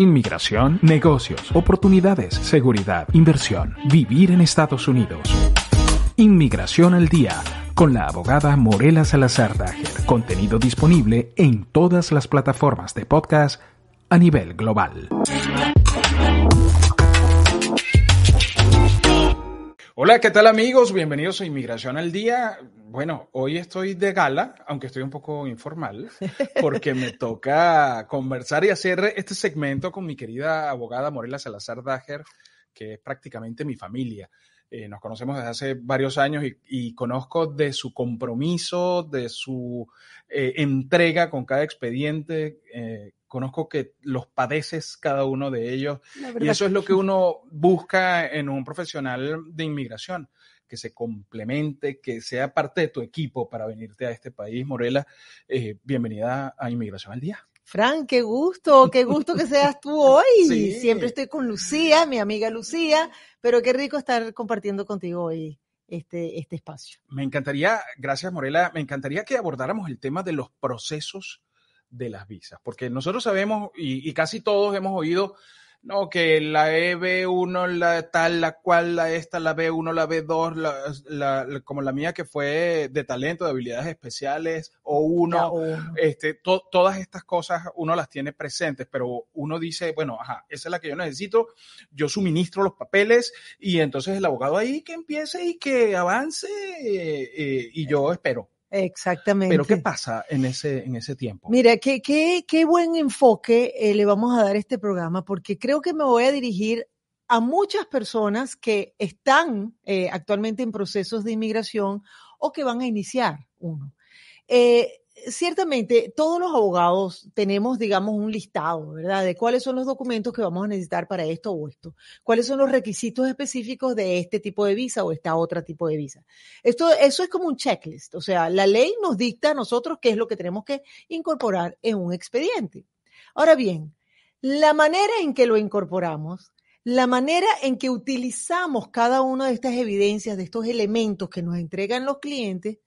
Inmigración, negocios, oportunidades, seguridad, inversión, vivir en Estados Unidos. Inmigración al día con la abogada Morela Salazar Dager. Contenido disponible en todas las plataformas de podcast a nivel global. Hola, ¿qué tal amigos? Bienvenidos a Inmigración al Día. Bueno, hoy estoy de gala, aunque estoy un poco informal, porque me toca conversar y hacer este segmento con mi querida abogada Morela Salazar Dager, que es prácticamente mi familia. Eh, nos conocemos desde hace varios años y, conozco de su compromiso, de su eh, entrega con cada expediente. Eh, conozco que los padeces cada uno de ellos y eso es lo que uno busca en un profesional de inmigración, que se complemente, que sea parte de tu equipo para venirte a este país. Morela, bienvenida a Inmigración al Día. Fran, qué gusto, qué gusto que seas tú hoy. Siempre estoy con Lucía, mi amiga Lucía, pero qué rico estar compartiendo contigo hoy este, este espacio. Me encantaría, gracias Morela, me encantaría que abordáramos el tema de los procesos de las visas, porque nosotros sabemos y, casi todos hemos oído, no, que la EB1, la tal, la cual, la esta, la B1, la B2, la, como la mía que fue de talento, de habilidades especiales, o uno, este, todas estas cosas uno las tiene presentes, pero uno dice, bueno, ajá, esa es la que yo necesito, yo suministro los papeles y entonces el abogado ahí que empiece y que avance eh, y yo espero. Exactamente. Pero ¿qué pasa en ese, en ese tiempo? Mira, qué, qué, qué buen enfoque eh, le vamos a dar a este programa, porque creo que me voy a dirigir a muchas personas que están eh, actualmente en procesos de inmigración o que van a iniciar uno. Eh, ciertamente todos los abogados tenemos, digamos, un listado, ¿verdad? De cuáles son los documentos que vamos a necesitar para esto o esto, cuáles son los requisitos específicos de este tipo de visa o esta otra tipo de visa. Esto, eso es como un checklist, o sea, la ley nos dicta a nosotros qué es lo que tenemos que incorporar en un expediente. Ahora bien, la manera en que lo incorporamos, la manera en que utilizamos cada una de estas evidencias, de estos elementos que nos entregan los clientes,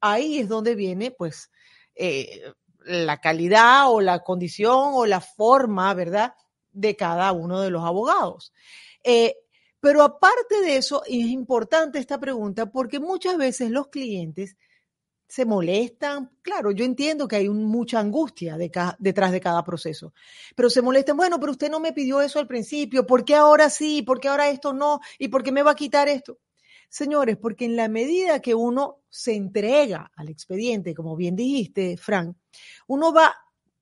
ahí es donde viene, pues, eh, la calidad o la condición o la forma, ¿verdad?, de cada uno de los abogados. Eh, pero aparte de eso, es importante esta pregunta porque muchas veces los clientes se molestan. Claro, yo entiendo que hay mucha angustia detrás de cada proceso, pero se molestan, bueno, pero usted no me pidió eso al principio, ¿por qué ahora sí? ¿Por qué ahora esto no? ¿Y por qué me va a quitar esto? Señores, porque en la medida que uno se entrega al expediente, como bien dijiste, Frank, uno va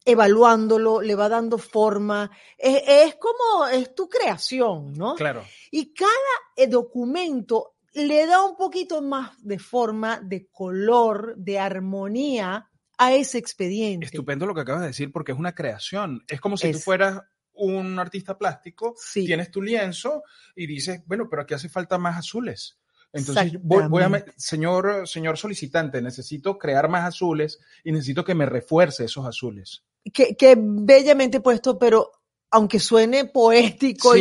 evaluándolo, le va dando forma, es, como, es tu creación, ¿no? Claro. Y cada eh, documento le da un poquito más de forma, de color, de armonía a ese expediente. Estupendo lo que acabas de decir porque es una creación. Es como si tú fueras un artista plástico, tienes tu lienzo y dices, bueno, pero aquí hace falta más azules. Entonces, voy, a, señor, señor solicitante, necesito crear más azules y necesito que me refuerce esos azules. Que, bellamente puesto, pero aunque suene poético,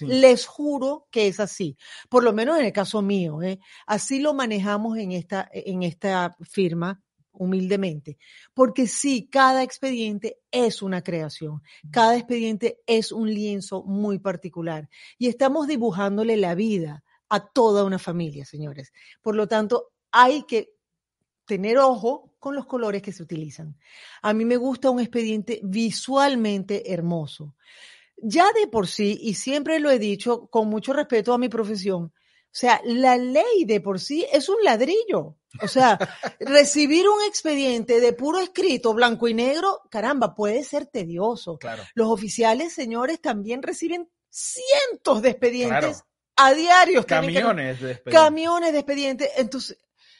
les juro que es así. Por lo menos en el caso mío, ¿eh? así lo manejamos en esta, en esta firma humildemente, porque sí, cada expediente es una creación, cada expediente es un lienzo muy particular y estamos dibujándole la vida a toda una familia, señores. Por lo tanto, hay que tener ojo con los colores que se utilizan. A mí me gusta un expediente visualmente hermoso. Ya de por sí, y siempre lo he dicho con mucho respeto a mi profesión, o sea, la ley de por sí es un ladrillo. O sea, recibir un expediente de puro escrito, blanco y negro, caramba, puede ser tedioso. Claro. Los oficiales, señores, también reciben cientos de expedientes a diario. Camiones de expediente. Camiones de expediente. Entonces,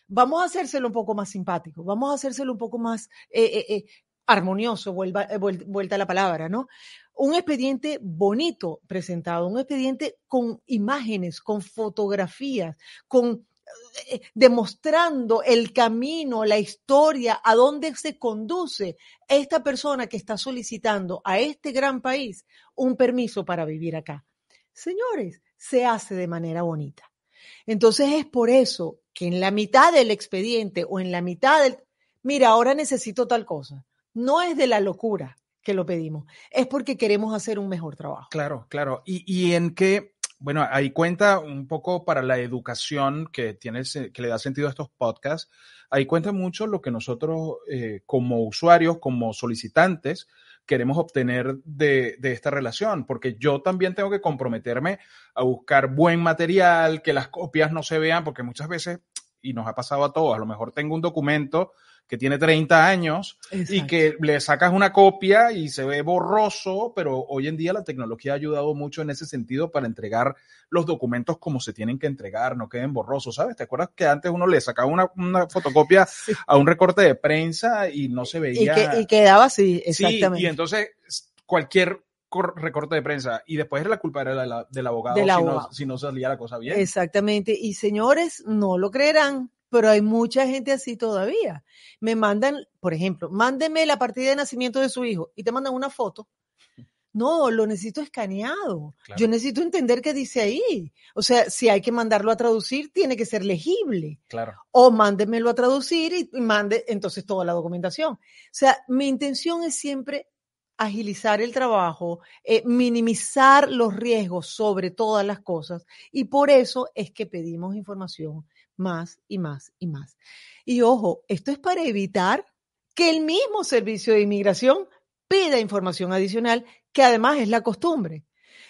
vamos a hacérselo un poco más simpático, vamos a hacérselo un poco más eh, eh, eh, armonioso, vuelva, vuelta a la palabra, ¿no? Un expediente bonito presentado, un expediente con imágenes, con fotografías, con demostrando el camino, la historia, a dónde se conduce esta persona que está solicitando a este gran país un permiso para vivir acá. Señores, se hace de manera bonita. Entonces es por eso que en la mitad del expediente o en la mitad del, mira, ahora necesito tal cosa, no es de la locura que lo pedimos, es porque queremos hacer un mejor trabajo. Claro, claro. Y, y en qué, bueno, ahí cuenta un poco para la educación que, que le da sentido a estos podcasts, ahí cuenta mucho lo que nosotros eh, como usuarios, como solicitantes, queremos obtener de, de, esta relación, porque yo también tengo que comprometerme a buscar buen material, que las copias no se vean, porque muchas veces, y nos ha pasado a todos, a lo mejor tengo un documento que tiene 30 años Exacto. y que le sacas una copia y se ve borroso, pero hoy en día la tecnología ha ayudado mucho en ese sentido para entregar los documentos como se tienen que entregar, no queden borrosos, ¿sabes? ¿Te acuerdas que antes uno le sacaba una, una fotocopia sí. a un recorte de prensa y no se veía? Y, que, y quedaba así, exactamente. Sí, y entonces cualquier recorte de prensa y después era la culpa era la, del abogado, del si, abogado. No, si no salía la cosa bien. Exactamente. Y señores, no lo creerán, pero hay mucha gente así todavía. Me mandan, por ejemplo, mándeme la partida de nacimiento de su hijo y te mandan una foto. No, lo necesito escaneado. Claro. Yo necesito entender qué dice ahí. O sea, si hay que mandarlo a traducir, tiene que ser legible. Claro. O mándemelo a traducir y mande entonces toda la documentación. O sea, mi intención es siempre agilizar el trabajo, eh, minimizar los riesgos sobre todas las cosas. Y por eso es que pedimos información más y más y más. Y ojo, esto es para evitar que el mismo servicio de inmigración pida información adicional, que además es la costumbre.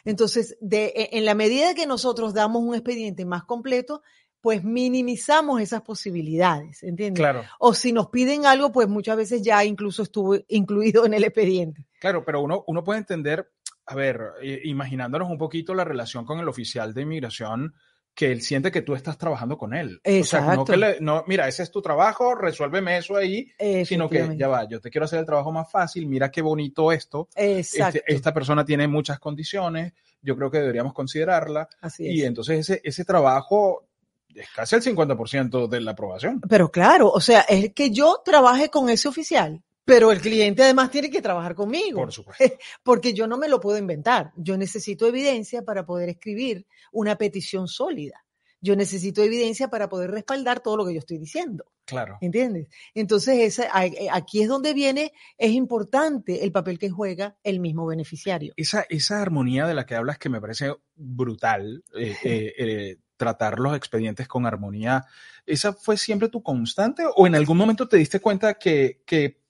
Entonces, de, e, en la medida que nosotros damos un expediente más completo, pues minimizamos esas posibilidades, ¿entiendes? Claro. O si nos piden algo, pues muchas veces ya incluso estuvo incluido en el expediente. Claro, pero uno, uno puede entender, a ver, imaginándonos un poquito la relación con el oficial de inmigración, que él siente que tú estás trabajando con él. Exacto. O sea, no que le, no, mira, ese es tu trabajo, resuélveme eso ahí, sino que ya va, yo te quiero hacer el trabajo más fácil, mira qué bonito esto. Exacto. Este, esta persona tiene muchas condiciones, yo creo que deberíamos considerarla. Así es. Y entonces ese, ese trabajo es casi el 50% de la aprobación. Pero claro, o sea, es que yo trabaje con ese oficial, pero el cliente además tiene que trabajar conmigo. Por supuesto. Porque yo no me lo puedo inventar. Yo necesito evidencia para poder escribir una petición sólida. Yo necesito evidencia para poder respaldar todo lo que yo estoy diciendo. Claro. ¿Entiendes? Entonces, esa, aquí es donde viene, es importante el papel que juega el mismo beneficiario. Esa, esa armonía de la que hablas que me parece brutal, eh, eh, eh, tratar los expedientes con armonía, ¿esa fue siempre tu constante o en algún momento te diste cuenta que, que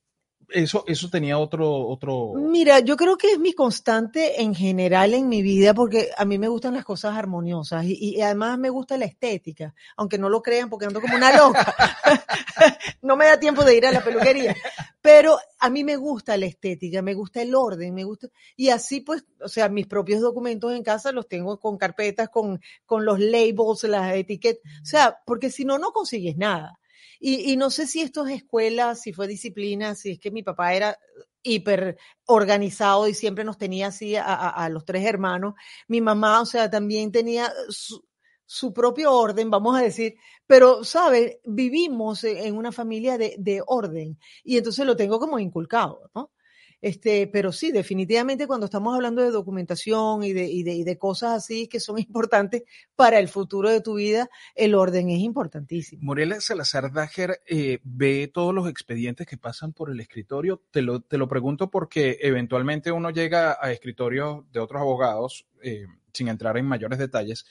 eso, eso tenía otro, otro. Mira, yo creo que es mi constante en general en mi vida, porque a mí me gustan las cosas armoniosas y, además me gusta la estética, aunque no lo crean porque ando como una loca. no me da tiempo de ir a la peluquería. Pero a mí me gusta la estética, me gusta el orden, me gusta. Y así, pues, o sea, mis propios documentos en casa los tengo con carpetas, con, con los labels, las etiquetas. O sea, porque si no, no consigues nada. Y, no sé si esto es escuela, si fue disciplina, si es que mi papá era hiper organizado y siempre nos tenía así a, los tres hermanos. Mi mamá, o sea, también tenía su, su propio orden, vamos a decir, pero, ¿sabes? Vivimos en una familia de, de orden y entonces lo tengo como inculcado, ¿no? Este, pero sí, definitivamente cuando estamos hablando de documentación y de, y, de, y de, cosas así que son importantes para el futuro de tu vida, el orden es importantísimo. Morelia Salazar Dager eh, ve todos los expedientes que pasan por el escritorio. Te lo, te lo pregunto porque eventualmente uno llega a escritorios de otros abogados, eh, sin entrar en mayores detalles,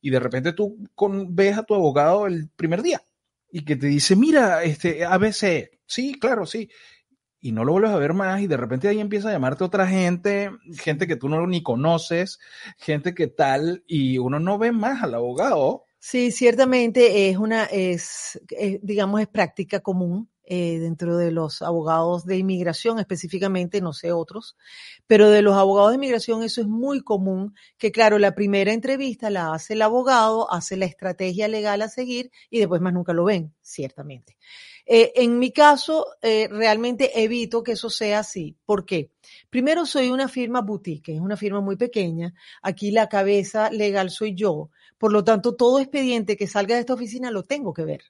y de repente tú con, ves a tu abogado el primer día y que te dice, mira, este ABC, sí, claro, sí y no lo vuelves a ver más y de repente ahí empieza a llamarte otra gente, gente que tú no ni conoces, gente que tal, y uno no ve más al abogado. Sí, ciertamente es una, es, es digamos, es práctica común eh, dentro de los abogados de inmigración, específicamente, no sé otros, pero de los abogados de inmigración eso es muy común, que claro, la primera entrevista la hace el abogado, hace la estrategia legal a seguir y después más nunca lo ven, ciertamente. Eh, en mi caso, eh, realmente evito que eso sea así. ¿Por qué? Primero, soy una firma boutique, es una firma muy pequeña. Aquí la cabeza legal soy yo. Por lo tanto, todo expediente que salga de esta oficina lo tengo que ver,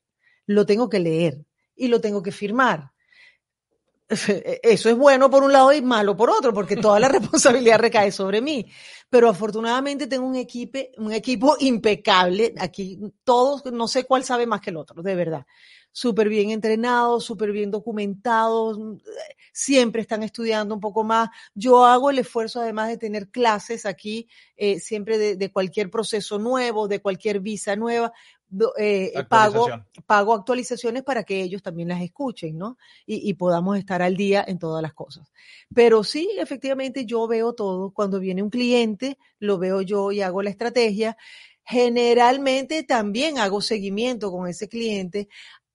lo tengo que leer y lo tengo que firmar. Eso es bueno por un lado y malo por otro, porque toda la responsabilidad recae sobre mí. Pero afortunadamente tengo un equipo, un equipo impecable. Aquí todos, no sé cuál sabe más que el otro, de verdad súper bien entrenados, súper bien documentados, siempre están estudiando un poco más. Yo hago el esfuerzo, además de tener clases aquí, eh, siempre de, de, cualquier proceso nuevo, de cualquier visa nueva, eh, pago, pago actualizaciones para que ellos también las escuchen, ¿no? Y, y, podamos estar al día en todas las cosas. Pero sí, efectivamente, yo veo todo. Cuando viene un cliente, lo veo yo y hago la estrategia. Generalmente también hago seguimiento con ese cliente.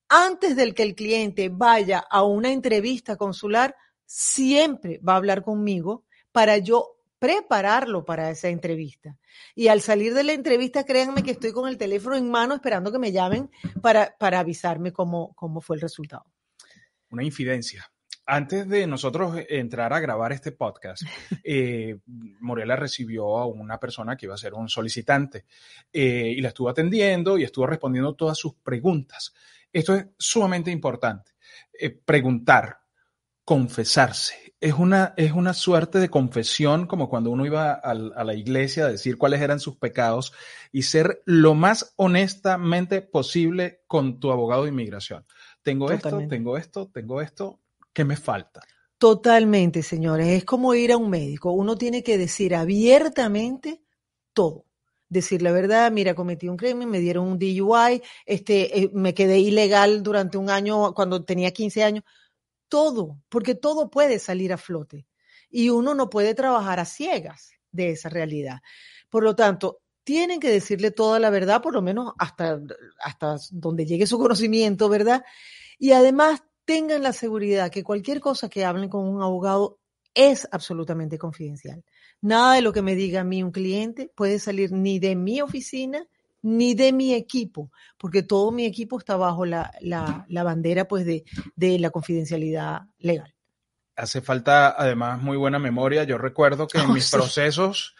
Antes del que el cliente vaya a una entrevista consular, siempre va a hablar conmigo para yo prepararlo para esa entrevista. Y al salir de la entrevista, créanme que estoy con el teléfono en mano esperando que me llamen para, para avisarme cómo, cómo fue el resultado. Una infidencia. Antes de nosotros entrar a grabar este podcast, eh, Morela recibió a una persona que iba a ser un solicitante eh, y la estuvo atendiendo y estuvo respondiendo todas sus preguntas. Esto es sumamente importante. Eh, preguntar, confesarse. Es una, es una suerte de confesión, como cuando uno iba a, a, la iglesia a decir cuáles eran sus pecados y ser lo más honestamente posible con tu abogado de inmigración. Tengo Totalmente. esto, tengo esto, tengo esto, ¿qué me falta? Totalmente, señores. Es como ir a un médico. Uno tiene que decir abiertamente todo decir la verdad, mira, cometí un crimen, me dieron un DUI, este, eh, me quedé ilegal durante un año cuando tenía 15 años todo, porque todo puede salir a flote y uno no puede trabajar a ciegas de esa realidad. Por lo tanto, tienen que decirle toda la verdad, por lo menos hasta, hasta donde llegue su conocimiento, ¿verdad? Y además tengan la seguridad que cualquier cosa que hablen con un abogado es absolutamente confidencial. Nada de lo que me diga a mí un cliente puede salir ni de mi oficina ni de mi equipo, porque todo mi equipo está bajo la, la, la bandera pues de, de, la confidencialidad legal. Hace falta además muy buena memoria. Yo recuerdo que en oh, mis sí. procesos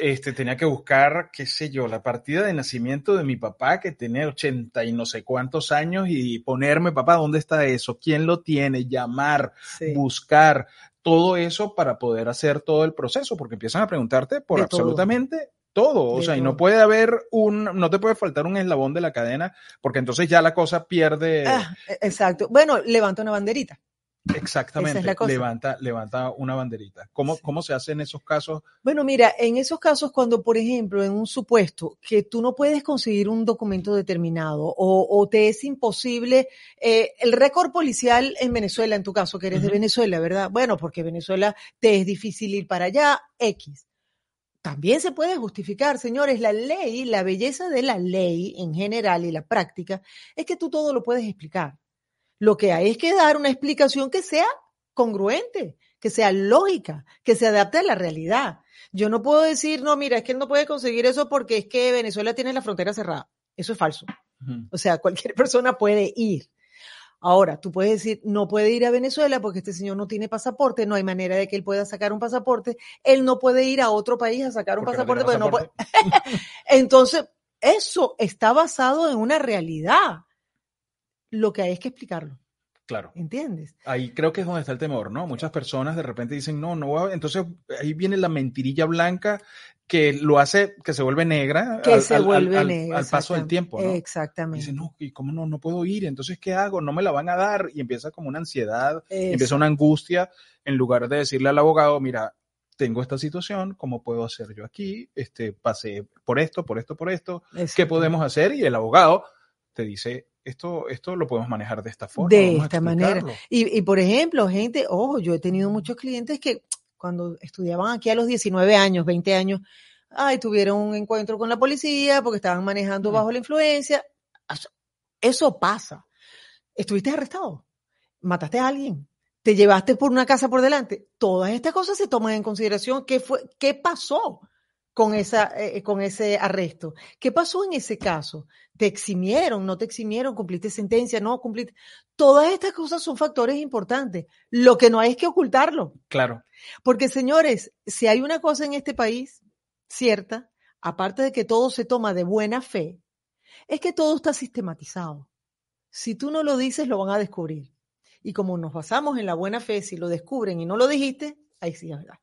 este, tenía que buscar, qué sé yo, la partida de nacimiento de mi papá que tenía 80 y no sé cuántos años y ponerme, papá, ¿dónde está eso? ¿Quién lo tiene? Llamar, sí. buscar, todo eso para poder hacer todo el proceso, porque empiezan a preguntarte por de absolutamente todo todo, o sea, y no puede haber un, no te puede faltar un eslabón de la cadena, porque entonces ya la cosa pierde. Ah, exacto. Bueno, levanta una banderita. Exactamente, es levanta, levanta una banderita. ¿Cómo, ¿Cómo se hace en esos casos? Bueno, mira, en esos casos cuando, por ejemplo, en un supuesto que tú no puedes conseguir un documento determinado o, o te es imposible, eh, el récord policial en Venezuela, en tu caso, que eres uh -huh. de Venezuela, ¿verdad? Bueno, porque Venezuela te es difícil ir para allá, X también se puede justificar, señores, la ley, la belleza de la ley en general y la práctica es que tú todo lo puedes explicar. Lo que hay es que dar una explicación que sea congruente, que sea lógica, que se adapte a la realidad. Yo no puedo decir, no, mira, es que él no puede conseguir eso porque es que Venezuela tiene la frontera cerrada. Eso es falso. Uh -huh. O sea, cualquier persona puede ir. Ahora, tú puedes decir, no puede ir a Venezuela porque este señor no tiene pasaporte, no hay manera de que él pueda sacar un pasaporte, él no puede ir a otro país a sacar un pasaporte, no porque pasaporte. no puede. Entonces, eso está basado en una realidad. Lo que hay es que explicarlo. Claro. ¿Entiendes? Ahí creo que es donde está el temor, ¿no? Muchas personas de repente dicen, no, no, entonces ahí viene la mentirilla blanca que lo hace, que se vuelve negra, que al, se vuelve al, negra, al paso del tiempo, ¿no? Exactamente. Y dice, no, ¿y cómo no, no puedo ir? Entonces, ¿qué hago? No me la van a dar. Y empieza como una ansiedad, empieza una angustia, en lugar de decirle al abogado, mira, tengo esta situación, ¿cómo puedo hacer yo aquí? Este, pasé por esto, por esto, por esto. ¿qué podemos hacer? Y el abogado te dice, esto, esto lo podemos manejar de esta forma. De esta manera. Y, y, por ejemplo, gente, ojo, yo he tenido muchos clientes que cuando estudiaban aquí a los 19 años, 20 años, ay, tuvieron un encuentro con la policía porque estaban manejando bajo la influencia. Eso pasa. Estuviste arrestado, mataste a alguien, te llevaste por una casa por delante. Todas estas cosas se toman en consideración. ¿Qué fue? ¿Qué pasó? Con, esa, eh, con ese arresto. ¿Qué pasó en ese caso? ¿Te eximieron? ¿No te eximieron? ¿Cumpliste sentencia? ¿No cumpliste? Todas estas cosas son factores importantes. Lo que no hay es que ocultarlo. Claro. Porque, señores, si hay una cosa en este país cierta, aparte de que todo se toma de buena fe, es que todo está sistematizado. Si tú no lo dices, lo van a descubrir. Y como nos basamos en la buena fe, si lo descubren y no lo dijiste, ahí sí es verdad.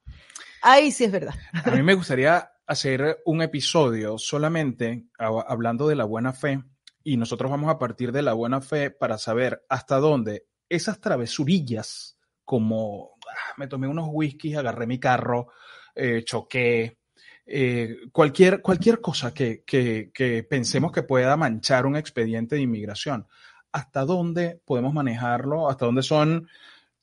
Ahí sí es verdad. A mí me gustaría hacer un episodio solamente hablando de la buena fe y nosotros vamos a partir de la buena fe para saber hasta dónde esas travesurillas, como ah, me tomé unos whiskies, agarré mi carro, eh, choqué, eh, cualquier, cualquier cosa que, que, que pensemos que pueda manchar un expediente de inmigración, hasta dónde podemos manejarlo, hasta dónde son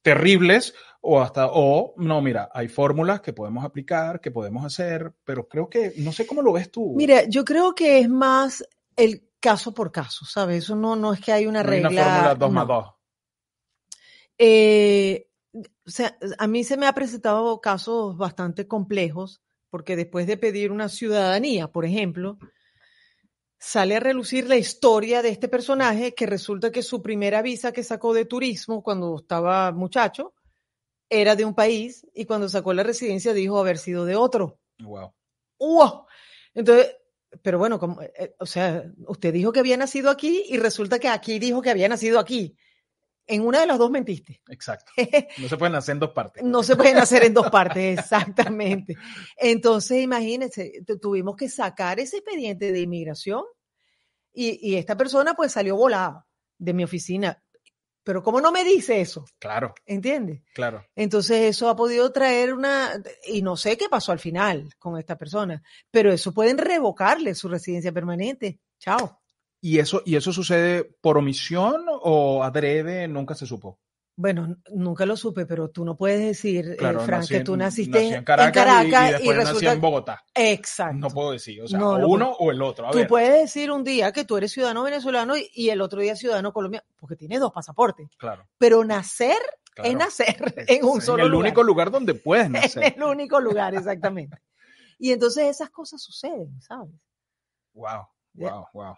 terribles o hasta, o no, mira, hay fórmulas que podemos aplicar, que podemos hacer, pero creo que, no sé cómo lo ves tú. Mira, yo creo que es más el caso por caso, ¿sabes? Eso no, no es que hay una No hay regla. una fórmula 2 no. más 2. Eh, o sea, a mí se me ha presentado casos bastante complejos, porque después de pedir una ciudadanía, por ejemplo, sale a relucir la historia de este personaje que resulta que su primera visa que sacó de turismo cuando estaba muchacho era de un país y cuando sacó la residencia dijo haber sido de otro. Wow. ¡Wow! Entonces, pero bueno, como, eh, o sea, usted dijo que había nacido aquí y resulta que aquí dijo que había nacido aquí. En una de las dos mentiste. Exacto. No se pueden hacer en dos partes. No se pueden hacer en dos partes, exactamente. Entonces, imagínense, tu- tuvimos que sacar ese expediente de inmigración y, y esta persona pues salió volada de mi oficina. Pero ¿cómo no me dice eso? Claro, ¿Entiendes? claro. Entonces eso ha podido traer una, y no sé qué pasó al final con esta persona, pero eso pueden revocarle su residencia permanente. Chao. ¿Y eso, ¿Y eso sucede por omisión o adrede? Nunca se supo. Bueno, nunca lo supe, pero tú no puedes decir, eh, Claro, Fran, nací que en- tú naciste nací en Caracas, y- y, después nací resulta en Bogotá. Exacto. No puedo decir, o sea, No o lo uno o el otro. A Tú ver, puedes decir un día que tú eres ciudadano venezolano y, el otro día ciudadano colombiano, porque tienes dos pasaportes. claro. Pero nacer claro. es nacer Es- en un solo el lugar. único lugar donde puedes En nacer. el único lugar, exactamente. Y entonces esas cosas suceden, ¿sabes? Wow. Wow, wow.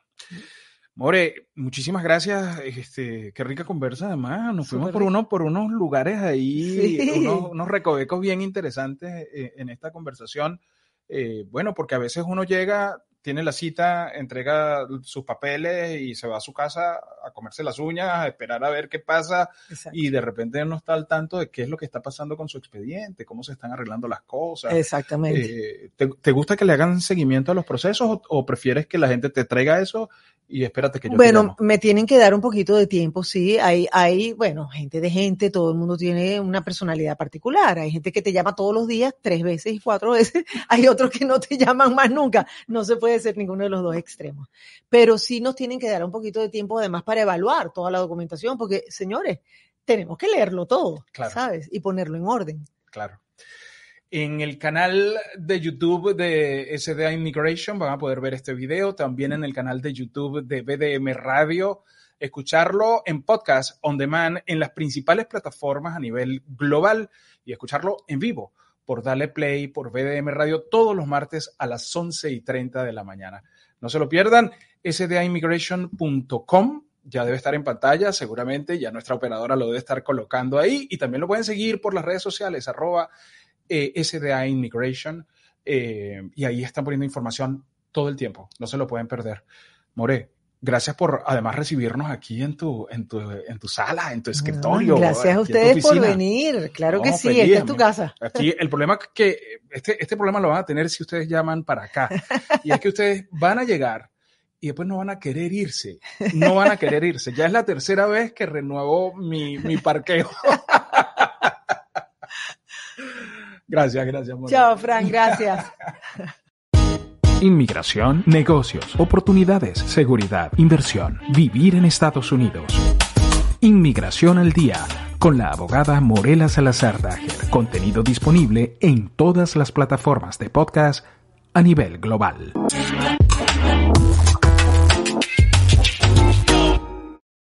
More, muchísimas gracias. Este, qué rica conversa, además. Nos fuimos por, uno, por unos lugares ahí, Sí. unos, unos recovecos bien interesantes eh, en esta conversación. Eh, bueno, porque a veces uno llega, tiene la cita, entrega sus papeles y se va a su casa a comerse las uñas, a esperar a ver qué pasa Exacto. y de repente no está al tanto de qué es lo que está pasando con su expediente, cómo se están arreglando las cosas. Exactamente. Eh, ¿te, te gusta que le hagan seguimiento a los procesos o, o prefieres que la gente te traiga eso y espérate que yo te Bueno, llamo? me tienen que dar un poquito de tiempo, sí. Hay, hay, bueno, gente de gente, todo el mundo tiene una personalidad particular. Hay gente que te llama todos los días, tres veces y cuatro veces. Hay otros que no te llaman más nunca. No se puede ser ninguno de los dos extremos. Pero sí nos tienen que dar un poquito de tiempo además para evaluar toda la documentación, porque, señores, tenemos que leerlo todo, Claro. ¿sabes? Y ponerlo en orden. Claro. En el canal de YouTube de SDA Immigration van a poder ver este video, también en el canal de YouTube de BDM Radio, escucharlo en podcast on demand en las principales plataformas a nivel global y escucharlo en vivo por Dale Play, por BDM Radio, todos los martes a las 11 y 30 de la mañana. No se lo pierdan, sdaimmigration.com ya debe estar en pantalla, seguramente, ya nuestra operadora lo debe estar colocando ahí y también lo pueden seguir por las redes sociales, arroba eh, SDA Immigration, eh, y ahí están poniendo información todo el tiempo, no se lo pueden perder. More, gracias por además recibirnos aquí en tu, en tu, en tu sala, en tu escritorio. Gracias a ustedes por venir. Claro que sí, feliz, esta es tu casa. Aquí el problema es que este, este problema lo van a tener si ustedes llaman para acá. Y es que ustedes van a llegar y después no van a querer irse. No van a querer irse. Ya es la tercera vez que renuevo mi, mi parqueo. Gracias, gracias. Chao, Fran, gracias. Inmigración, negocios, oportunidades, seguridad, inversión, vivir en Estados Unidos. Inmigración al día con la abogada Morela Salazar Dager. Contenido disponible en todas las plataformas de podcast a nivel global.